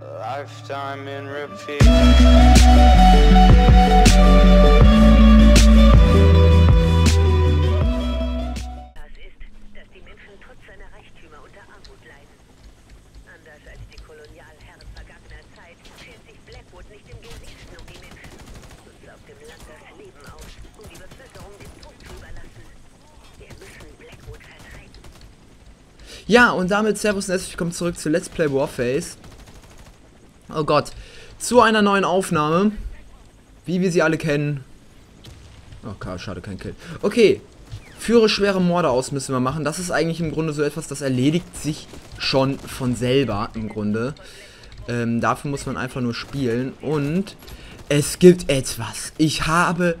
lifetime in repeat. Das ist, dass die Menschen trotz seiner Reichtümer unter Armut leiden. Anders als die Kolonialherren vergangener Zeit schert sich Blackwood nicht im geringsten um die Menschen und saugt im Land das Leben aus, um die Bevölkerung dem Tod zu überlassen. Wir müssen Blackwood vertreiben. Ja, und damit Servus und herzlich willkommen zurück zu Let's Play Warface. Oh Gott. Zu einer neuen Aufnahme. Wie wir sie alle kennen. Oh, okay, schade, kein Kill. Okay. Führe schwere Morde aus müssen wir machen. Das ist eigentlich im Grunde so etwas, das erledigt sich schon von selber im Grunde. Ähm, dafür muss man einfach nur spielen. Und es gibt etwas. Ich habe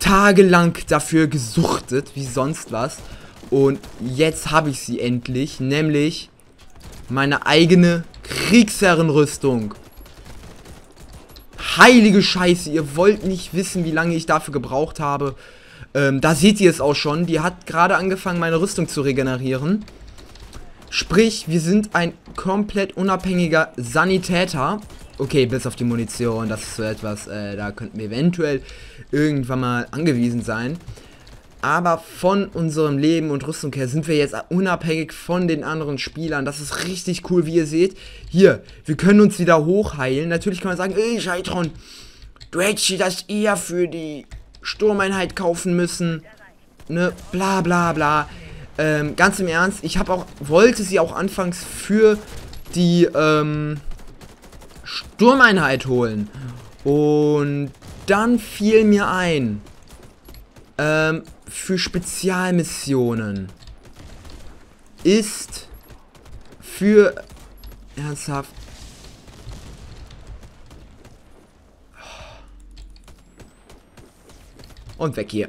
tagelang dafür gesuchtet, wie sonst was. Und jetzt habe ich sie endlich, nämlich meine eigene Kriegsherrenrüstung. Heilige Scheiße, ihr wollt nicht wissen, wie lange ich dafür gebraucht habe. Ähm, da seht ihr es auch schon. Die hat gerade angefangen, meine Rüstung zu regenerieren. Sprich, wir sind ein komplett unabhängiger Sanitäter. Okay, bis auf die Munition, das ist so etwas, äh, da könnten wir eventuell irgendwann mal angewiesen sein. Aber von unserem Leben und Rüstung her sind wir jetzt unabhängig von den anderen Spielern. Das ist richtig cool, wie ihr seht. Hier, wir können uns wieder hochheilen. Natürlich kann man sagen, ey, Scheitron, du hättest dir das eher für die Sturmeinheit kaufen müssen. Ne, bla bla bla. Ähm, ganz im Ernst, ich habe auch, wollte sie auch anfangs für die, ähm, Sturmeinheit holen. Und dann fiel mir ein, ähm, für Spezialmissionen ist für ernsthaft und weg hier.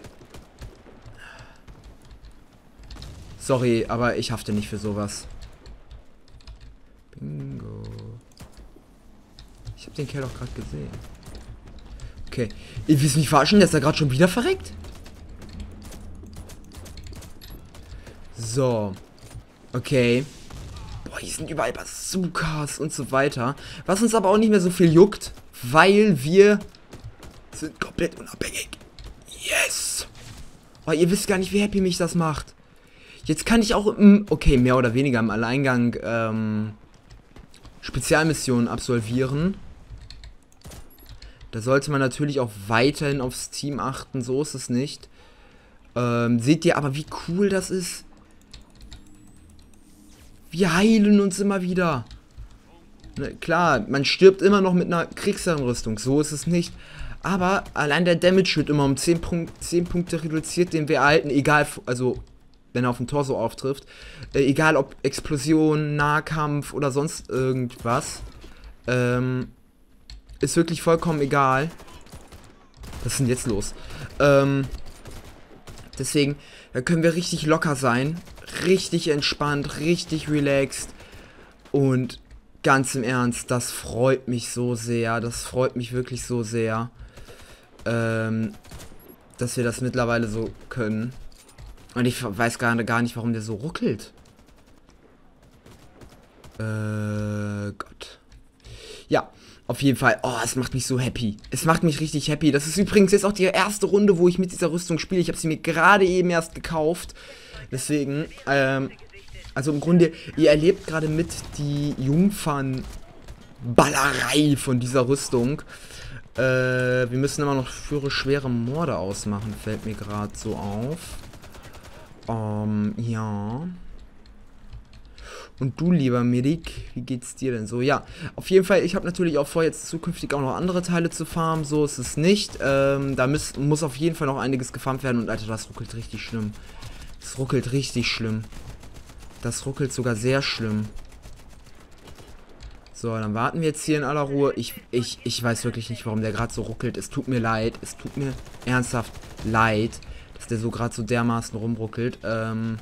Sorry, aber ich hafte nicht für sowas. Bingo. Ich habe den Kerl doch gerade gesehen. Okay. Ihr wisst mich verarschen, der ist da gerade schon wieder verreckt? So. Okay. Boah, hier sind überall Bazookas und so weiter. Was uns aber auch nicht mehr so viel juckt, weil wir sind komplett unabhängig. Yes! Oh, ihr wisst gar nicht, wie happy mich das macht. Jetzt kann ich auch, okay, mehr oder weniger im Alleingang ähm, Spezialmissionen absolvieren. Da sollte man natürlich auch weiterhin aufs Team achten, so ist es nicht. Ähm, seht ihr aber, wie cool das ist? Wir heilen uns immer wieder. Ne, klar, man stirbt immer noch mit einer Kriegsherrenrüstung, so ist es nicht. Aber allein der Damage wird immer um 10, Punkt, 10 Punkte reduziert, den wir erhalten, egal, also wenn er auf dem Torso auftrifft. Äh, egal ob Explosion, Nahkampf oder sonst irgendwas. Ähm, ist wirklich vollkommen egal. Was ist denn jetzt los? Ähm, deswegen, da können wir richtig locker sein. Richtig entspannt, richtig relaxed. Und ganz im Ernst, das freut mich so sehr. Das freut mich wirklich so sehr. Ähm, dass wir das mittlerweile so können. Und ich weiß gar, gar nicht, warum der so ruckelt. Äh, Gott. Ja, auf jeden Fall. Oh, es macht mich so happy. Es macht mich richtig happy. Das ist übrigens jetzt auch die erste Runde, wo ich mit dieser Rüstung spiele. Ich habe sie mir gerade eben erst gekauft. Deswegen, ähm, also im Grunde, ihr erlebt gerade mit die Jungfernballerei von dieser Rüstung. Äh, wir müssen immer noch für schwere Morde ausmachen, fällt mir gerade so auf. Ähm, ja. Und du, lieber Medik, wie geht's dir denn so? Ja, auf jeden Fall, ich habe natürlich auch vor, jetzt zukünftig auch noch andere Teile zu farmen. So ist es nicht. Ähm, da muss, muss auf jeden Fall noch einiges gefarmt werden. Und Alter, das ruckelt richtig schlimm. Das ruckelt richtig schlimm. Das ruckelt sogar sehr schlimm. So, dann warten wir jetzt hier in aller Ruhe. Ich, ich, ich weiß wirklich nicht, warum der gerade so ruckelt. Es tut mir leid. Es tut mir ernsthaft leid, dass der so gerade so dermaßen rumruckelt. Ähm...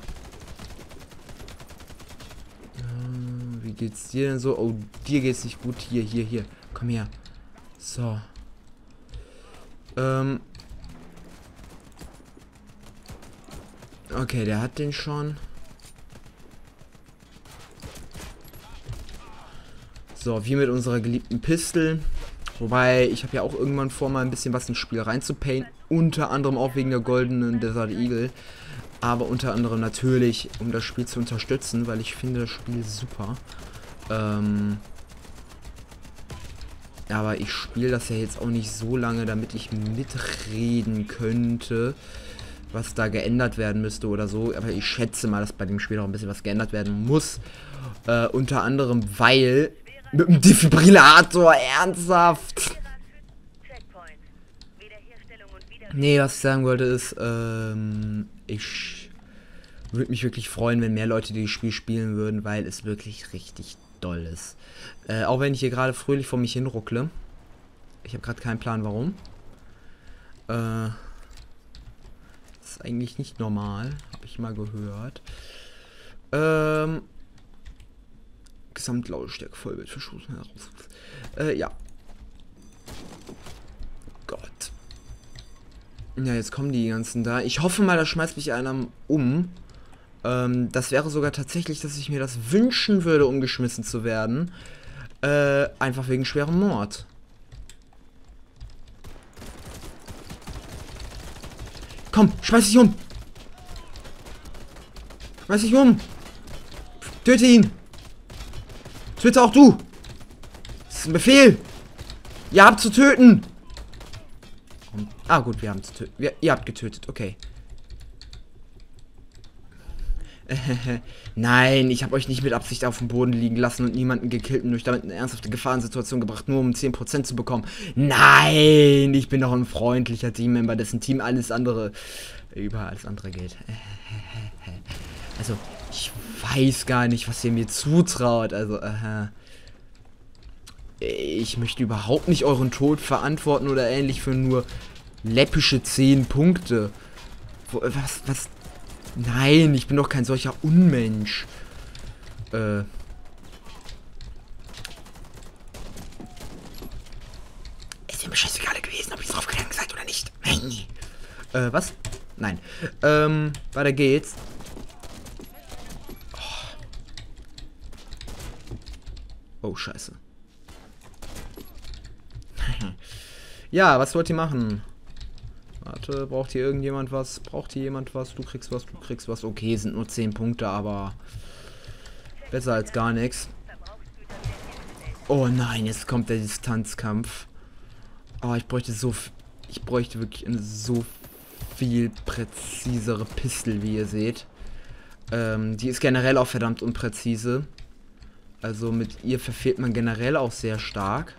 Wie geht's dir denn so? Oh, dir geht's nicht gut. Hier, hier, hier. Komm her. So. Ähm. Okay, der hat den schon. So, wie mit unserer geliebten Pistol. Wobei, ich habe ja auch irgendwann vor, mal ein bisschen was ins Spiel reinzupainten. Unter anderem auch wegen der goldenen Desert Eagle. Aber unter anderem natürlich, um das Spiel zu unterstützen, weil ich finde das Spiel super. Ähm aber ich spiele das ja jetzt auch nicht so lange, damit ich mitreden könnte, was da geändert werden müsste oder so. Aber ich schätze mal, dass bei dem Spiel auch ein bisschen was geändert werden muss. Äh, unter anderem, weil mit dem Defibrillator, ernsthaft. Nee, was ich sagen wollte ist, ähm, ich würde mich wirklich freuen, wenn mehr Leute dieses Spiel spielen würden, weil es wirklich richtig doll ist. Äh, auch wenn ich hier gerade fröhlich vor mich hin ruckle. Ich habe gerade keinen Plan, warum. Äh, eigentlich nicht normal, habe ich mal gehört. Ähm, Gesamtlautstärke Vollbild verschossen. Äh, ja. Gott. Ja, jetzt kommen die ganzen da. Ich hoffe mal, da schmeißt mich einer um. Ähm, das wäre sogar tatsächlich, dass ich mir das wünschen würde, umgeschmissen zu werden. Äh, einfach wegen schwerem Mord. Komm, schmeiß dich um. Schmeiß dich um. Töte ihn. Töte auch du. Das ist ein Befehl. Ihr habt zu töten. Ah gut, wir haben zu töten. Ihr habt getötet, okay. Nein, ich habe euch nicht mit Absicht auf dem Boden liegen lassen und niemanden gekillt und euch damit in eine ernsthafte Gefahrensituation gebracht, nur um 10% zu bekommen. Nein, ich bin doch ein freundlicher Teammember, dessen Team alles andere über alles andere geht. Also, ich weiß gar nicht, was ihr mir zutraut. Also, äh, ich möchte überhaupt nicht euren Tod verantworten oder ähnlich für nur läppische 10 Punkte. Was, was, Nein, ich bin doch kein solcher Unmensch. Äh. Ist mir scheißegal gewesen, ob ich draufgegangen seid oder nicht. Nein. Äh, was? Nein. Ähm, weiter geht's. Oh, oh scheiße. ja, was wollt ihr machen? Warte, braucht hier irgendjemand was? Braucht hier jemand was? Du kriegst was, du kriegst was. Okay, sind nur 10 Punkte, aber besser als gar nichts. Oh nein, jetzt kommt der Distanzkampf. Oh, ich bräuchte so... Ich bräuchte wirklich eine so viel präzisere Pistol, wie ihr seht. Ähm, die ist generell auch verdammt unpräzise. Also mit ihr verfehlt man generell auch sehr stark.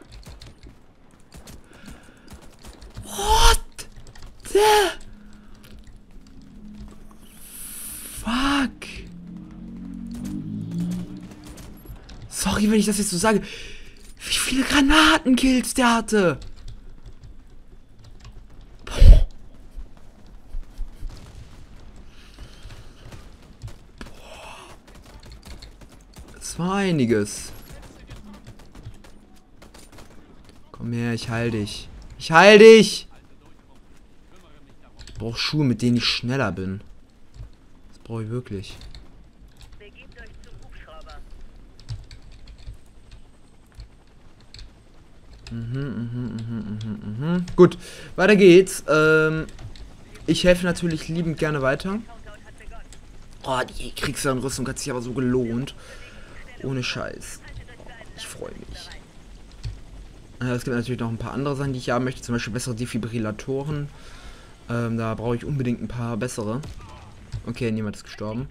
Fuck. Sorry, wenn ich das jetzt so sage. Wie viele Granatenkills der hatte. Das war einiges. Komm her, ich heil dich. Ich heil dich! Brauche Schuhe, mit denen ich schneller bin. Das brauche ich wirklich. Mhm, mhm, mhm, mhm, mhm. Gut, weiter geht's. Ähm, ich helfe natürlich liebend gerne weiter. Oh, die Kriegsanrüstung hat sich aber so gelohnt. Ohne Scheiß. Ich freue mich. Es gibt natürlich noch ein paar andere Sachen, die ich haben möchte. Zum Beispiel bessere Defibrillatoren. Ähm, da brauche ich unbedingt ein paar bessere. Okay, niemand ist gestorben.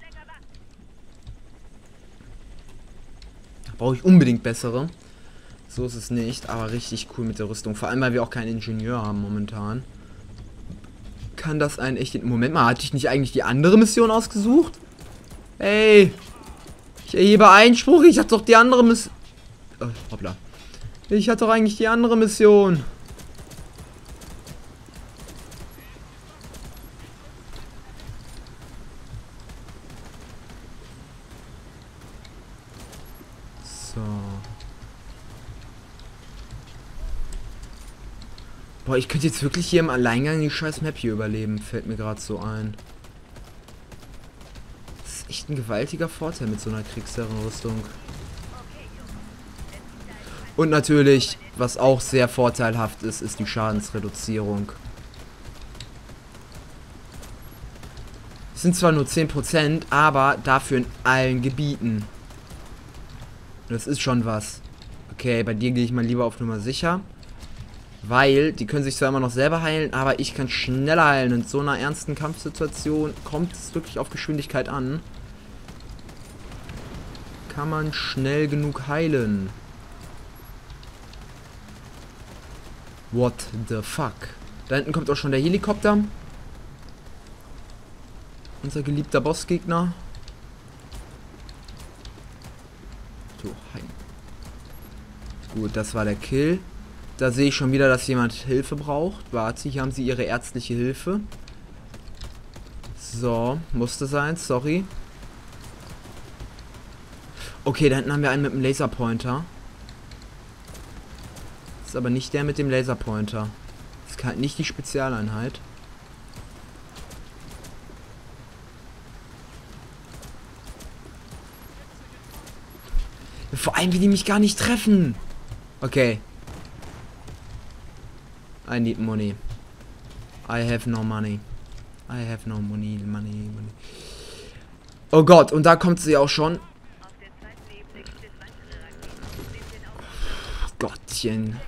Da brauche ich unbedingt bessere. So ist es nicht, aber richtig cool mit der Rüstung. Vor allem, weil wir auch keinen Ingenieur haben momentan. Kann das ein echt... Moment mal, hatte ich nicht eigentlich die andere Mission ausgesucht? Ey! Ich erhebe Einspruch, ich hatte doch die andere Mission... Oh, hoppla. Ich hatte doch eigentlich die andere Mission. So. Boah, ich könnte jetzt wirklich hier im Alleingang die scheiß Map hier überleben, fällt mir gerade so ein. Das ist echt ein gewaltiger Vorteil mit so einer Kriegsherrenrüstung. Und natürlich, was auch sehr vorteilhaft ist, ist die Schadensreduzierung. Es sind zwar nur 10%, aber dafür in allen Gebieten. Das ist schon was. Okay, bei dir gehe ich mal lieber auf Nummer sicher. Weil, die können sich zwar immer noch selber heilen, aber ich kann schneller heilen. In so einer ernsten Kampfsituation kommt es wirklich auf Geschwindigkeit an. Kann man schnell genug heilen. What the fuck? Da hinten kommt auch schon der Helikopter. Unser geliebter Bossgegner. So, heim. Gut, das war der Kill. Da sehe ich schon wieder, dass jemand Hilfe braucht. Warte, hier haben sie ihre ärztliche Hilfe. So, musste sein, sorry. Okay, da hinten haben wir einen mit dem Laserpointer. Ist aber nicht der mit dem Laserpointer. Ist halt nicht die Spezialeinheit. Vor allem, wie die mich gar nicht treffen. Okay, I need money. I have no money. I have no money, money, money. Oh Gott, und da kommt sie auch schon. Gottchen.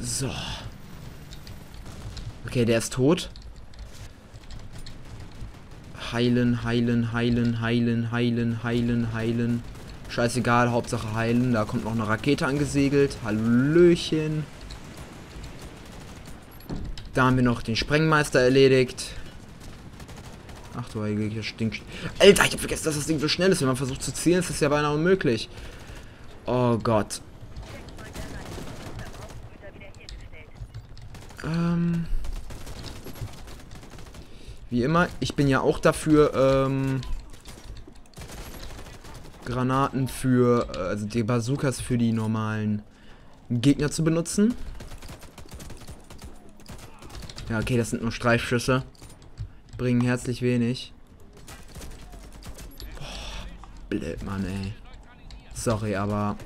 So. Okay, der ist tot. Heilen, heilen, heilen, heilen, heilen, heilen, heilen. Scheißegal, Hauptsache heilen. Da kommt noch eine Rakete angesegelt. Hallöchen. Da haben wir noch den Sprengmeister erledigt. Ach du heiliger Stink. Alter, ich hab vergessen, dass das Ding so schnell ist. Wenn man versucht zu zielen, ist das ja beinahe unmöglich. Oh Gott. Ähm. Wie immer, ich bin ja auch dafür, ähm Granaten für, äh, also die Bazookas für die normalen Gegner zu benutzen. Ja, okay, das sind nur Streifschüsse. Bringen herzlich wenig. Boah, blöd, Mann, ey. Sorry, aber...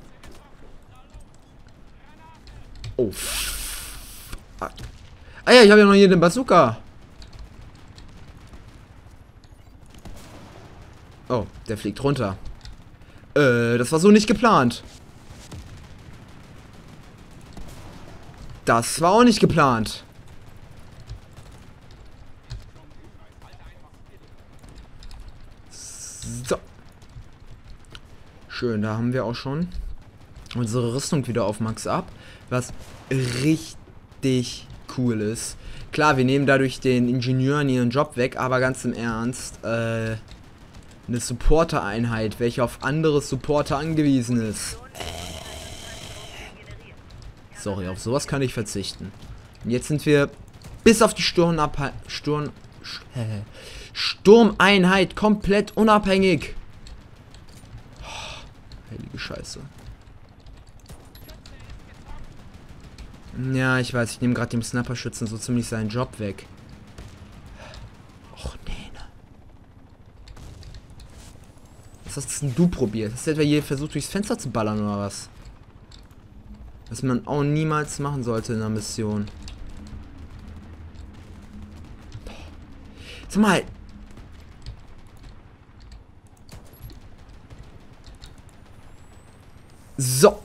Oh, fuck. Ah ja, ich habe ja noch hier den Bazooka. Oh, der fliegt runter. Äh, das war so nicht geplant. Das war auch nicht geplant. So. Schön, da haben wir auch schon unsere Rüstung wieder auf Max ab. Was richtig cool ist. Klar, wir nehmen dadurch den Ingenieuren ihren Job weg, aber ganz im Ernst, äh, eine Supporter-Einheit, welche auf andere Supporter angewiesen ist. Sorry, auf sowas kann ich verzichten. Und jetzt sind wir bis auf die Sturmabhe Sturm Sturmeinheit komplett unabhängig. Oh, heilige Scheiße. Ja, ich weiß, ich nehme gerade dem Sniper-Schützen so ziemlich seinen Job weg. Was hast denn du probiert? Hast du etwa hier versucht, durchs Fenster zu ballern oder was? Was man auch niemals machen sollte in einer Mission. Sag mal. So.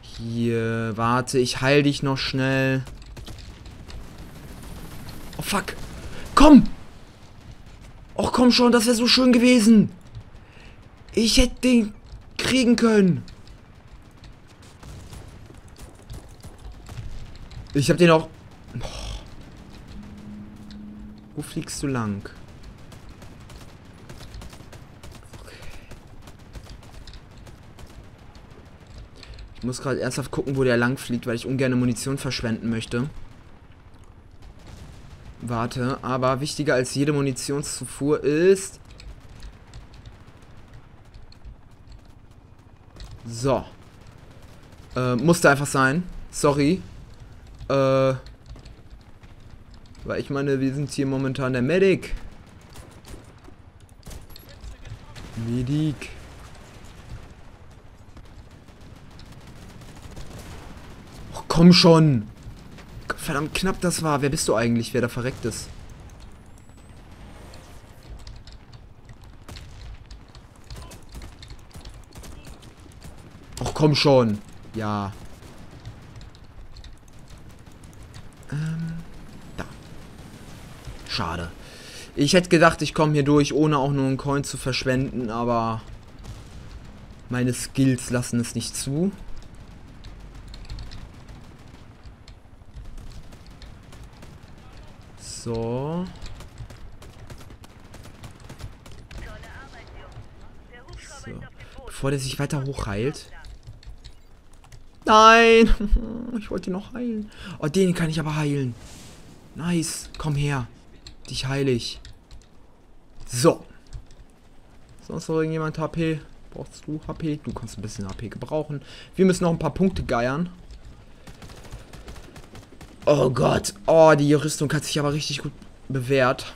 Hier, warte, ich heil dich noch schnell. Oh, fuck. Komm! Och komm schon, das wäre so schön gewesen. Ich hätte den kriegen können. Ich habe den auch... Wo fliegst du lang? Okay. Ich muss gerade ernsthaft gucken, wo der lang fliegt, weil ich ungern Munition verschwenden möchte. Warte, aber wichtiger als jede Munitionszufuhr ist... So. Äh, musste einfach sein. Sorry. Äh... Weil ich meine, wir sind hier momentan der Medic. Medik. Oh, komm schon. Verdammt knapp das war. Wer bist du eigentlich, wer da verreckt ist? Och, komm schon. Ja. Ähm, da. Schade. Ich hätte gedacht, ich komme hier durch, ohne auch nur einen Coin zu verschwenden, aber meine Skills lassen es nicht zu. So. so. Bevor der sich weiter hochheilt. Nein! Ich wollte ihn noch heilen. Oh, den kann ich aber heilen. Nice. Komm her. Dich heile ich. So. Sonst noch irgendjemand HP? Brauchst du HP? Du kannst ein bisschen HP gebrauchen. Wir müssen noch ein paar Punkte geiern. Oh Gott. Oh, die Rüstung hat sich aber richtig gut bewährt.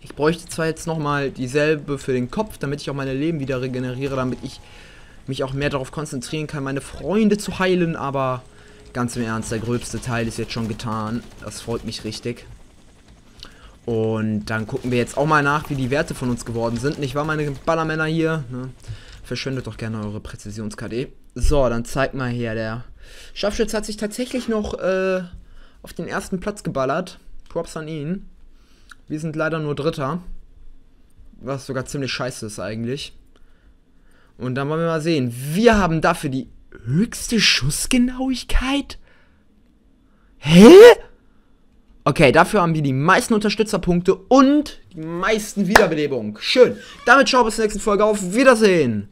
Ich bräuchte zwar jetzt nochmal dieselbe für den Kopf, damit ich auch meine Leben wieder regeneriere, damit ich mich auch mehr darauf konzentrieren kann, meine Freunde zu heilen, aber ganz im Ernst, der gröbste Teil ist jetzt schon getan. Das freut mich richtig. Und dann gucken wir jetzt auch mal nach, wie die Werte von uns geworden sind. Nicht wahr, meine Ballermänner hier? Ne? Verschwendet doch gerne eure Präzisions-KD. So, dann zeigt mal hier, der Scharfschütze hat sich tatsächlich noch äh, auf den ersten Platz geballert. Props an ihn. Wir sind leider nur Dritter. Was sogar ziemlich scheiße ist eigentlich. Und dann wollen wir mal sehen. Wir haben dafür die höchste Schussgenauigkeit? Hä? Okay, dafür haben wir die meisten Unterstützerpunkte und die meisten Wiederbelebungen. Schön. Damit schauen wir uns in der nächsten Folge auf. Wiedersehen.